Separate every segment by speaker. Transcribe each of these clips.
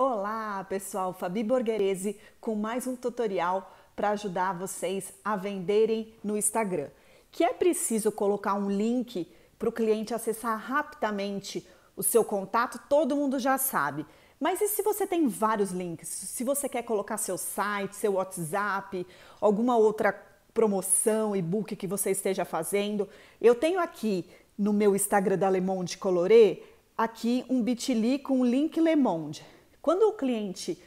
Speaker 1: Olá pessoal, Fabi Borgherese com mais um tutorial para ajudar vocês a venderem no Instagram. Que é preciso colocar um link para o cliente acessar rapidamente o seu contato, todo mundo já sabe. Mas e se você tem vários links? Se você quer colocar seu site, seu WhatsApp, alguma outra promoção, e-book que você esteja fazendo, eu tenho aqui no meu Instagram da Le Monde Coloré, aqui um bit.ly com o link Le Monde. Quando o cliente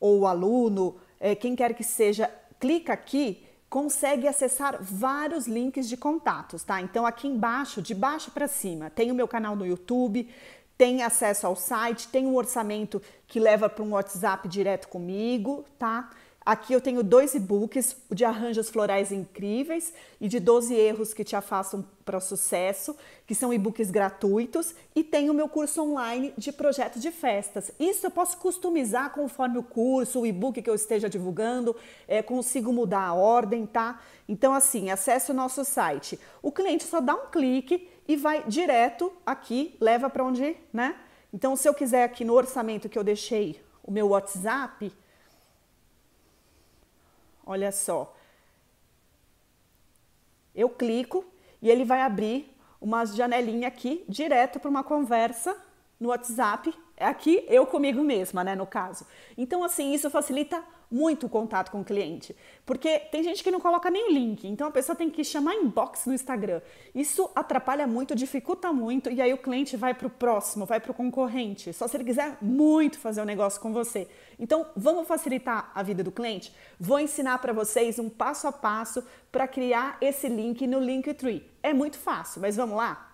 Speaker 1: ou o aluno, é, quem quer que seja, clica aqui, consegue acessar vários links de contatos, tá? Então aqui embaixo, de baixo para cima, tem o meu canal no YouTube, tem acesso ao site, tem um orçamento que leva para um WhatsApp direto comigo, tá? Aqui eu tenho dois e-books, o de arranjos florais incríveis e de 12 erros que te afastam para o sucesso, que são e-books gratuitos, e tem o meu curso online de projeto de festas. Isso eu posso customizar conforme o curso, o e-book que eu esteja divulgando, é, consigo mudar a ordem, tá? Então, assim, acesse o nosso site. O cliente só dá um clique e vai direto aqui, leva para onde, né? Então, se eu quiser aqui no orçamento que eu deixei o meu WhatsApp, Olha só. Eu clico e ele vai abrir uma janelinha aqui direto para uma conversa no WhatsApp. É aqui eu comigo mesma, né, no caso. Então, assim, isso facilita muito o contato com o cliente. Porque tem gente que não coloca nem link, então a pessoa tem que chamar inbox no Instagram. Isso atrapalha muito, dificulta muito, e aí o cliente vai para o próximo, vai para o concorrente, só se ele quiser muito fazer um negócio com você. Então, vamos facilitar a vida do cliente? Vou ensinar para vocês um passo a passo para criar esse link no Linktree. É muito fácil, mas vamos lá?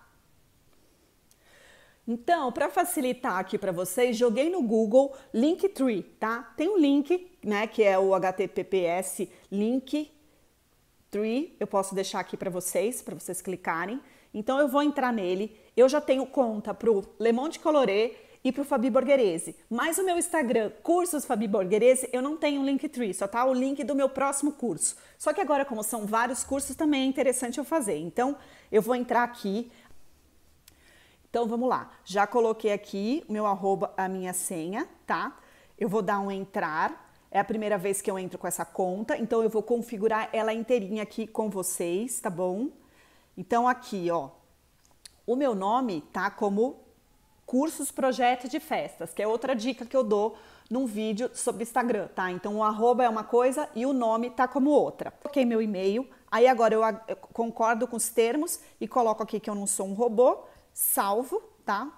Speaker 1: Então, para facilitar aqui para vocês, joguei no Google Linktree, tá? Tem um link, né, que é o HTTPS Linktree. Eu posso deixar aqui para vocês, para vocês clicarem. Então, eu vou entrar nele. Eu já tenho conta para o Le Monde Coloré e para o Fabi Borgherese. Mas o meu Instagram, Cursos Fabi Borgherese, eu não tenho um Linktree, só tá o link do meu próximo curso. Só que agora, como são vários cursos, também é interessante eu fazer. Então, eu vou entrar aqui. Então vamos lá, já coloquei aqui o meu arroba, a minha senha, tá? Eu vou dar um entrar, é a primeira vez que eu entro com essa conta, então eu vou configurar ela inteirinha aqui com vocês, tá bom? Então aqui, ó, o meu nome tá como cursos, projetos de festas, que é outra dica que eu dou num vídeo sobre Instagram, tá? Então o arroba é uma coisa e o nome tá como outra. Coloquei meu e-mail, aí agora eu, eu concordo com os termos e coloco aqui que eu não sou um robô, salvo, tá?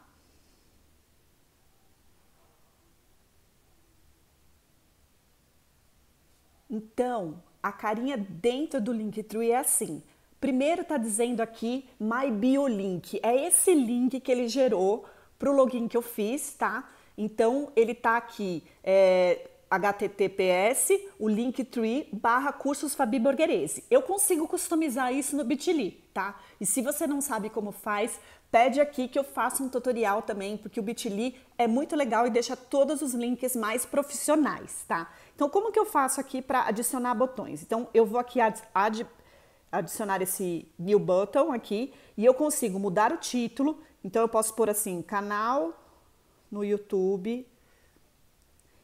Speaker 1: Então, a carinha dentro do Linktree é assim. Primeiro tá dizendo aqui My Bio Link. É esse link que ele gerou para o login que eu fiz, tá? Então, ele tá aqui, é, https, o linktree barra cursos Fabi Borgherese. Eu consigo customizar isso no Bitly, tá? E se você não sabe como faz, pede aqui que eu faça um tutorial também, porque o Bitly é muito legal e deixa todos os links mais profissionais, tá? Então, como que eu faço aqui para adicionar botões? Então, eu vou aqui ad, ad, adicionar esse new button aqui e eu consigo mudar o título. Então, eu posso pôr assim, canal no YouTube,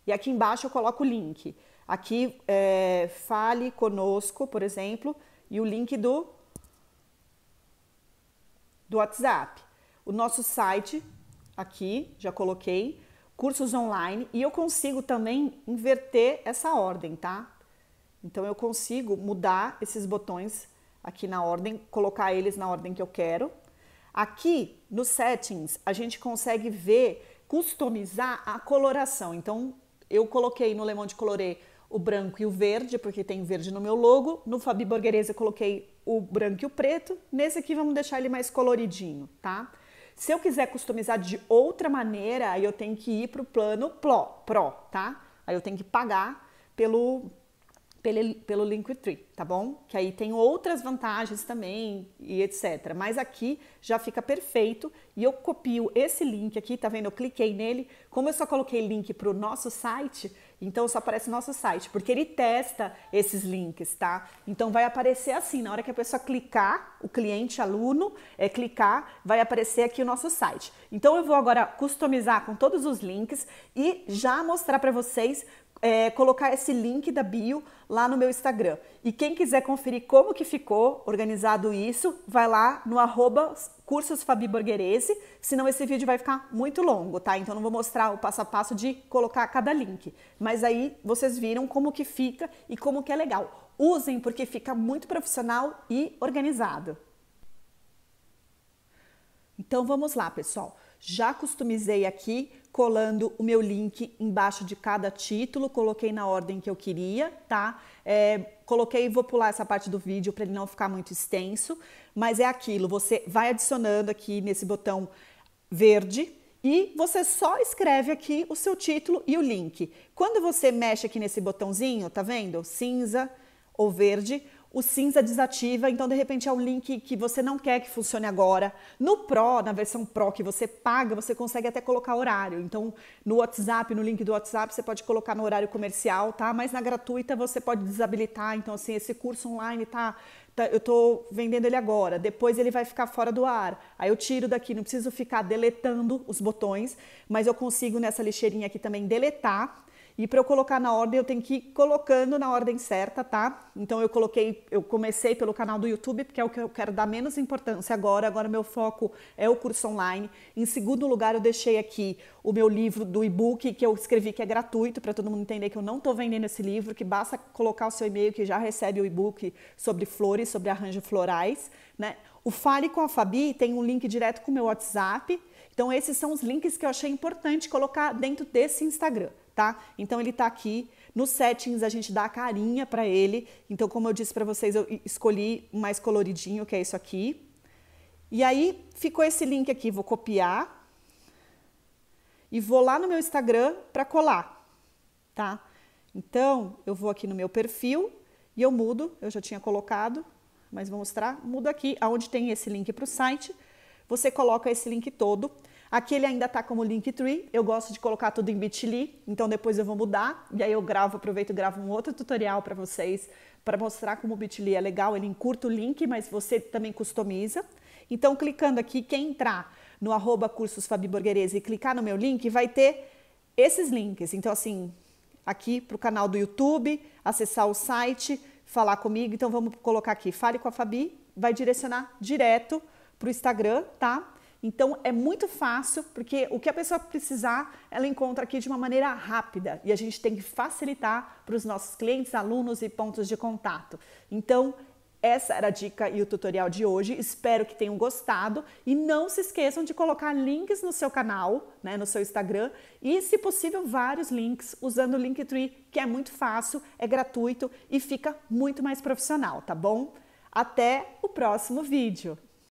Speaker 1: e aqui embaixo eu coloco o link. Aqui, é, fale conosco, por exemplo, e o link do, do WhatsApp. O nosso site, aqui, já coloquei, cursos online, e eu consigo também inverter essa ordem, tá? Então, eu consigo mudar esses botões aqui na ordem, colocar eles na ordem que eu quero. Aqui, nos settings, a gente consegue ver, customizar a coloração. Então, eu coloquei no Lemon de Colorê o branco e o verde, porque tem verde no meu logo. No Fabi Borgherese eu coloquei o branco e o preto. Nesse aqui vamos deixar ele mais coloridinho, tá? Se eu quiser customizar de outra maneira, aí eu tenho que ir para o plano Pro, Pro, tá? Aí eu tenho que pagar pelo, pelo, pelo Linktree, tá bom? Que aí tem outras vantagens também e etc. Mas aqui já fica perfeito e eu copio esse link aqui, tá vendo? Eu cliquei nele. Como eu só coloquei link para o nosso site, Então só aparece no nosso site, porque ele testa esses links, tá? Então vai aparecer assim, na hora que a pessoa clicar, o cliente aluno é clicar, vai aparecer aqui o nosso site. Então eu vou agora customizar com todos os links e já mostrar para vocês é, colocar esse link da bio lá no meu Instagram. E quem quiser conferir como que ficou organizado isso, vai lá no arroba cursos Fabi Borgherese, senão esse vídeo vai ficar muito longo, tá? Então não vou mostrar o passo a passo de colocar cada link. Mas aí vocês viram como que fica e como que é legal. Usem porque fica muito profissional e organizado. Então vamos lá, pessoal. Já customizei aqui colando o meu link embaixo de cada título, coloquei na ordem que eu queria, tá? É, coloquei, vou pular essa parte do vídeo para ele não ficar muito extenso, mas é aquilo, você vai adicionando aqui nesse botão verde e você só escreve aqui o seu título e o link. Quando você mexe aqui nesse botãozinho, tá vendo? Cinza ou verde, o cinza desativa, então de repente é um link que você não quer que funcione agora. No Pro, na versão Pro que você paga, você consegue até colocar horário. Então, no WhatsApp, no link do WhatsApp, você pode colocar no horário comercial, tá? Mas na gratuita você pode desabilitar. Então, assim, esse curso online tá, tá eu estou vendendo ele agora, depois ele vai ficar fora do ar. Aí eu tiro daqui, não preciso ficar deletando os botões, mas eu consigo nessa lixeirinha aqui também deletar e para eu colocar na ordem, eu tenho que ir colocando na ordem certa, tá? Então eu coloquei, eu comecei pelo canal do YouTube, porque é o que eu quero dar menos importância agora. Agora meu foco é o curso online. Em segundo lugar, eu deixei aqui o meu livro do e-book que eu escrevi que é gratuito para todo mundo entender que eu não estou vendendo esse livro, que basta colocar o seu e-mail que já recebe o e-book sobre flores, sobre arranjos florais, né? O Fale com a Fabi tem um link direto com o meu WhatsApp. Então esses são os links que eu achei importante colocar dentro desse Instagram tá? Então ele tá aqui. Nos settings a gente dá a carinha para ele. Então, como eu disse para vocês, eu escolhi o mais coloridinho, que é isso aqui. E aí ficou esse link aqui, vou copiar e vou lá no meu Instagram para colar, tá? Então, eu vou aqui no meu perfil e eu mudo, eu já tinha colocado, mas vou mostrar, mudo aqui, aonde tem esse link para o site, você coloca esse link todo. Aqui ele ainda está como Linktree, eu gosto de colocar tudo em Bitly, então depois eu vou mudar, e aí eu gravo, aproveito e gravo um outro tutorial para vocês, para mostrar como o Bitly é legal, ele encurta o link, mas você também customiza. Então, clicando aqui, quem entrar no arroba cursos Fabi e clicar no meu link, vai ter esses links. Então, assim, aqui para o canal do YouTube, acessar o site, falar comigo. Então, vamos colocar aqui, fale com a Fabi, vai direcionar direto para o Instagram, tá? Então é muito fácil, porque o que a pessoa precisar, ela encontra aqui de uma maneira rápida e a gente tem que facilitar para os nossos clientes, alunos e pontos de contato. Então, essa era a dica e o tutorial de hoje. Espero que tenham gostado e não se esqueçam de colocar links no seu canal, né, no seu Instagram e, se possível, vários links usando o Linktree, que é muito fácil, é gratuito e fica muito mais profissional, tá bom? Até o próximo vídeo.